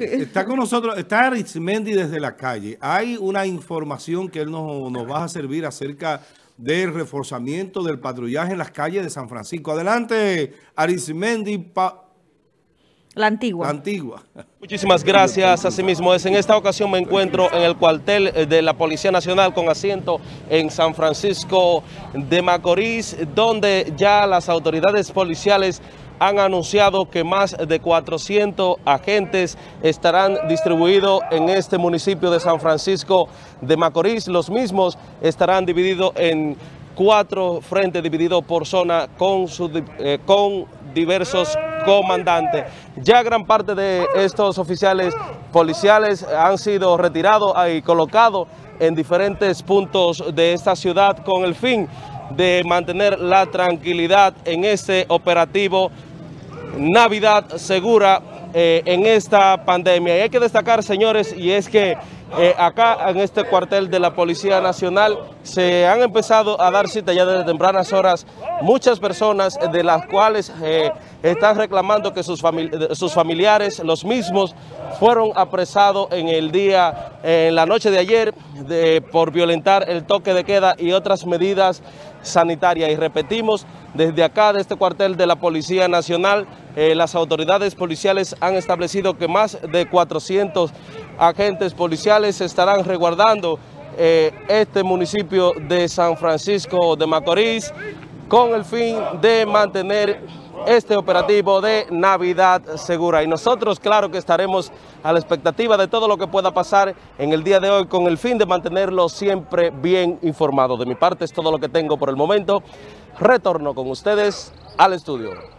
está con nosotros, está Arismendi desde la calle. Hay una información que él nos, nos va a servir acerca del reforzamiento del patrullaje en las calles de San Francisco. Adelante, Arismendi. La antigua. La antigua. Muchísimas gracias. Asimismo, es en esta ocasión me encuentro en el cuartel eh, de la Policía Nacional con asiento en San Francisco de Macorís, donde ya las autoridades policiales han anunciado que más de 400 agentes estarán distribuidos en este municipio de San Francisco de Macorís. Los mismos estarán divididos en cuatro frentes divididos por zona con, eh, con diversos comandantes. Ya gran parte de estos oficiales policiales han sido retirados y colocados en diferentes puntos de esta ciudad con el fin de mantener la tranquilidad en este operativo Navidad segura eh, en esta pandemia. Y hay que destacar, señores, y es que eh, acá en este cuartel de la Policía Nacional se han empezado a dar cita ya desde tempranas horas muchas personas de las cuales eh, están reclamando que sus, familiares, los mismos, fueron apresados en el día, en la noche de ayer, por violentar el toque de queda y otras medidas sanitarias. Y repetimos, desde acá, de este cuartel de la Policía Nacional, eh, las autoridades policiales han establecido que más de 400 agentes policiales estarán resguardando eh, este municipio de San Francisco de Macorís con el fin de mantener este operativo de Navidad Segura. Y nosotros, claro que estaremos a la expectativa de todo lo que pueda pasar en el día de hoy con el fin de mantenerlo siempre bien informado. De mi parte es todo lo que tengo por el momento. Retorno con ustedes al estudio.